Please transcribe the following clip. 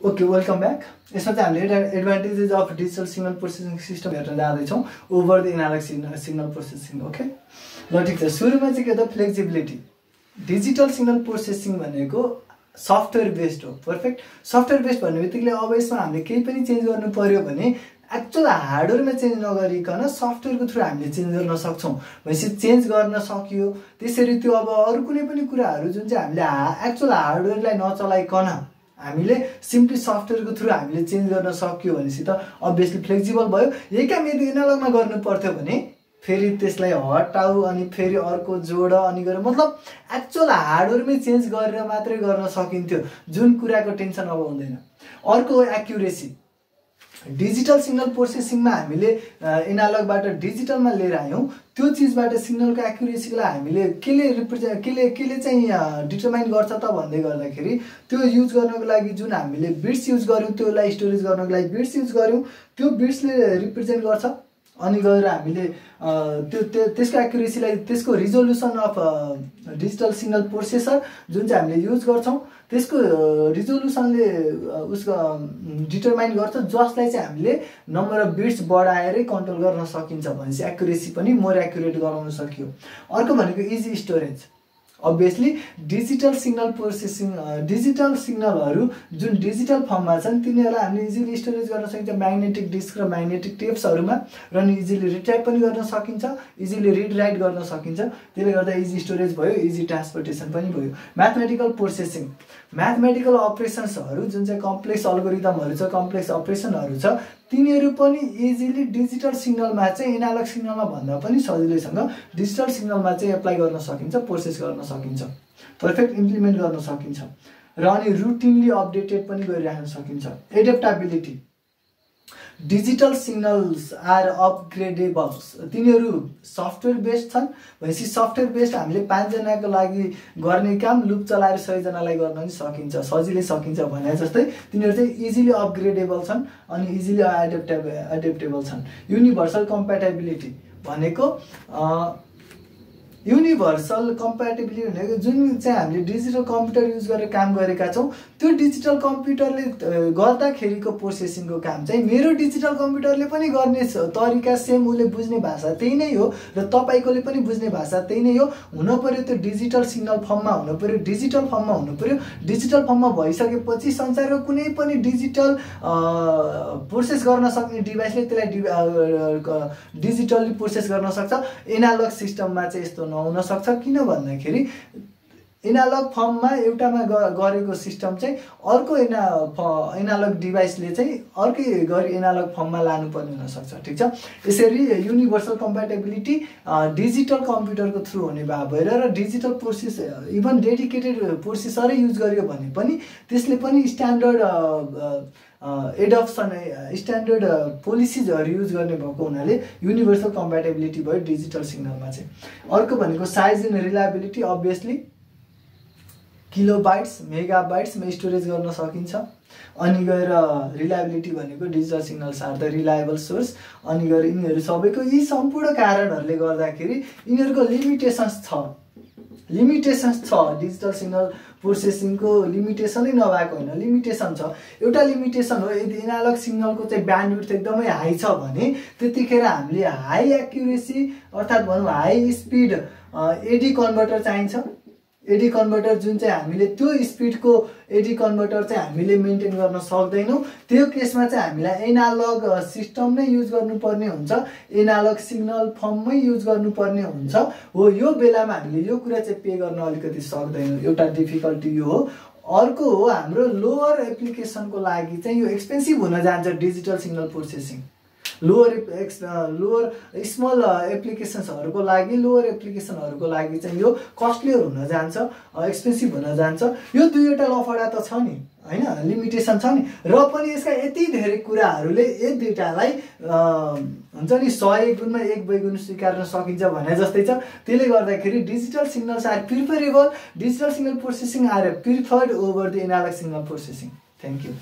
Okay welcome back यसमा चाहिँ हामीले advantages of digital signal processing system हेरेर जाँदैछौँ over the analog signal signal processing okay ल ठिक छ। सुरुमा चाहिँ के त? फ्लेक्सिबिलिटी डिजिटल सिग्नल प्रोसेसिङ भनेको सफ्टवेयर बेस्ड हो। पर्फेक्ट सफ्टवेयर बेस्ड भन्ने बित्तिकै अब यसमा हामीले केही पनि चेन्ज गर्नु पऱ्यो भने एक्चुअल हार्डवेयरमा चेन्ज नगरिकन सफ्टवेयरको थ्रु हामीले चेन्ज गर्न सक्छौँ। भनेपछि चेन्ज गर्न सकियो। त्यसरी त्यो अब अरू कुनै पनि कुराहरू जुन चाहिँ हामीले हा एक्चुअल हार्डवेयरलाई नचलाइकन हामीले सिम्पली सफ्टवेयरको थ्रु हामीले चेन्ज गर्न सक्यो भनेपछि त अभियसली फ्लेक्सिबल भयो। यही काम यदि एनालगमा गर्नु पर्थ्यो भने फेरि त्यसलाई हटाऊ अनि फेरि अर्को जोड अनि गरेर मतलब एक्चुअल हार्डवेयरमै चेन्ज गरेर मात्रै गर्न सकिन्थ्यो। जुन कुराको टेन्सन अब हुँदैन। अर्को एक्युरेसी डिजिटल सिग्नल प्रोसेसिङमा हामीले एनालगबाट डिजिटलमा लिएर आयौँ। त्यो चिजबाट सिग्नलको एक्युरेसीलाई हामीले केले रिप्रेजेन्ट केले केले चाहिँ डिटर्माइन गर्छ त भन्दै गर्दाखेरि त्यो युज गर्नको लागि जुन हामीले बिट्स युज गऱ्यौँ त्यसलाई स्टोरेज गर्नको लागि बिट्स युज गऱ्यौँ त्यो बिट्सले रिप्रेजेन्ट गर्छ। अनि गएर हामीले त्यो त्यो त्यसको एक्युरेसीलाई त्यसको resolution of digital signal processor जुन चाहिँ हामीले युज गर्छौँ त्यसको रिजोल्युसनले उसको डिटरमाइन गर्छ जसलाई चाहिँ हामीले नम्बर अफ बिट्स बढाएरै कन्ट्रोल गर्न सकिन्छ भनेपछि एक्युरेसी पनि मोर एक्युरेट गराउन सकियो। अर्को भनेको easy storage obviously digital signal processing digital सिग्नलहरू जुन डिजिटल फर्ममा छन् तिनीहरूलाई हामीले इजिली स्टोरेज गर्न सकिन्छ। म्याग्नेटिक डिस्क र म्याग्नेटिक टेप्सहरूमा र अनि इजिली रिटाइप पनि गर्न सकिन्छ इजिली रिड राइट गर्न सकिन्छ। त्यसले गर्दा इजी स्टोरेज भयो इजी ट्रान्सपोर्टेसन पनि भयो। म्याथमेटिकल प्रोसेसिङ म्याथमेटिकल अपरेसन्सहरू जुन चाहिँ कम्प्लेक्स अल्गोरिदमहरू छ कम्प्लेक्स अपरेसनहरू छ तिनीहरू पनि इजिली डिजिटल सिग्नलमा चाहिँ एनालग सिग्नलमा भन्दा पनि सजिलैसँग डिजिटल सिग्नलमा चाहिँ एप्लाई गर्न सकिन्छ प्रोसेस गर्न सकिन्छ पर्फेक्ट इम्प्लिमेन्ट गर्न सकिन्छ र अनि रुटिनली अपडेटेड पनि गरिराख्न सकिन्छ. Adaptability digital signals are upgradables तिनीहरू सफ्टवेयर बेस्ड छन्। भनेपछि सफ्टवेयर बेस्ड हामीले पाँचजनाको लागि गर्ने काम लुप चलाएर सयजनालाई गर्न पनि सकिन्छ सजिलै सकिन्छ भने जस्तै तिनीहरू चाहिँ इजिली अपग्रेडेबल छन् अनि इजिली एडेप्टेबल एडेप्टेबल छन्। युनिभर्सल कम्प्याटेबिलिटी भनेको युनिभर्सल कम्प्याटेबिलिटी भनेको जुन चाहिँ हामीले डिजिटल कम्प्युटर युज गरेर काम गरेका छौँ त्यो डिजिटल कम्प्युटरले गर्दाखेरिको प्रोसेसिङको काम चाहिँ मेरो डिजिटल कम्प्युटरले पनि गर्ने तरिका सेम उसले बुझ्ने भाषा त्यही नै हो र तपाईँकोले पनि बुझ्ने भाषा त्यही नै हो हुनु पऱ्यो त्यो डिजिटल सिग्नल फर्ममा हुनु पऱ्यो डिजिटल फर्ममा हुनु पऱ्यो डिजिटल फर्ममा भइसकेपछि संसारको कुनै पनि डिजिटल प्रोसेस गर्न सक्ने डिभाइसले त्यसलाई डिजिटल्ली प्रोसेस गर्न सक्छ एनालग सिस्टममा चाहिँ यस्तो नहुन सक्छ किन भन्दाखेरि एनालग फर्ममा एउटामा गरेको सिस्टम चाहिँ अर्को एना फ एनालग डिभाइसले चाहिँ अर्कै गरी एनालग फर्ममा लानुपर्ने हुनसक्छ ठिक छ? यसरी युनिभर्सल कम्प्याटेबिलिटी डिजिटल कम्प्युटरको थ्रु हुने भए भएर र डिजिटल प्रोसेस इभन डेडिकेटेड प्रोसेसरै युज गर्यो भने पनि त्यसले पनि स्ट्यान्डर्ड एडप्सन स्ट्यान्डर्ड पोलिसिजहरू युज गर्ने भएको हुनाले युनिभर्सल कम्प्याटेबिलिटी भयो डिजिटल सिग्नलमा चाहिँ। अर्को भनेको size and reliability obviously kilo bytes mega बाइट्समा storage गर्न सकिन्छ। अनि गएर रिलायबिलिटी भनेको digital signals are the reliable source अनि गएर यिनीहरू सबैको यी सम्पूर्ण कारणहरूले गर्दाखेरि यिनीहरूको लिमिटेसन्स छ। लिमिटेसन्स छ डिजिटल सिग्नल प्रोसेसिङको लिमिटेसनै नभएको होइन। लिमिटेसन छ। एउटा लिमिटेसन हो यदि एनालग सिग्नलको चाहिँ ब्यान्डविड्थ एकदमै हाई छ भने त्यतिखेर हामीले हाई एक्युरेसी अर्थात् भनौँ हाई स्पिड एडी कन्भर्टर चाहिन्छ। एडी कन्भर्टर जुन चाहिँ हामीले त्यो स्पिडको एडी कन्भर्टर चाहिँ हामीले मेन्टेन गर्न सक्दैनौँ। त्यो केसमा चाहिँ हामीलाई एनालग सिस्टम नै युज गर्नुपर्ने हुन्छ। एनालग सिग्नल फर्ममै युज गर्नुपर्ने हुन्छ। हो यो बेलामा हामीले यो कुरा चाहिँ पे गर्न अलिकति सक्दैनौँ। एउटा डिफिकल्टी यो हो। अर्को हो हाम्रो लोवर एप्लिकेसनको लागि चाहिँ यो एक्सपेन्सिभ हुन जान्छ digital signal processing lower ex lower small एप्लिकेसन्सहरूको लागि लोवर एप्लिकेसनहरूको लागि चाहिँ यो कस्टलियर हुन जान्छ एक्सपेन्सिभ हुन जान्छ। यो दुईवटा लफडा त छ नि होइन? लिमिटेसन छ नि। र पनि यसका यति धेरै कुराहरूले यस दुइटालाई हुन्छ नि सय गुणमा एक बैगुण स्वीकार्न सकिन्छ भने जस्तै छ। त्यसले गर्दाखेरि digital signals are preferable digital signal processing are preferred over the analogue signal processing thank you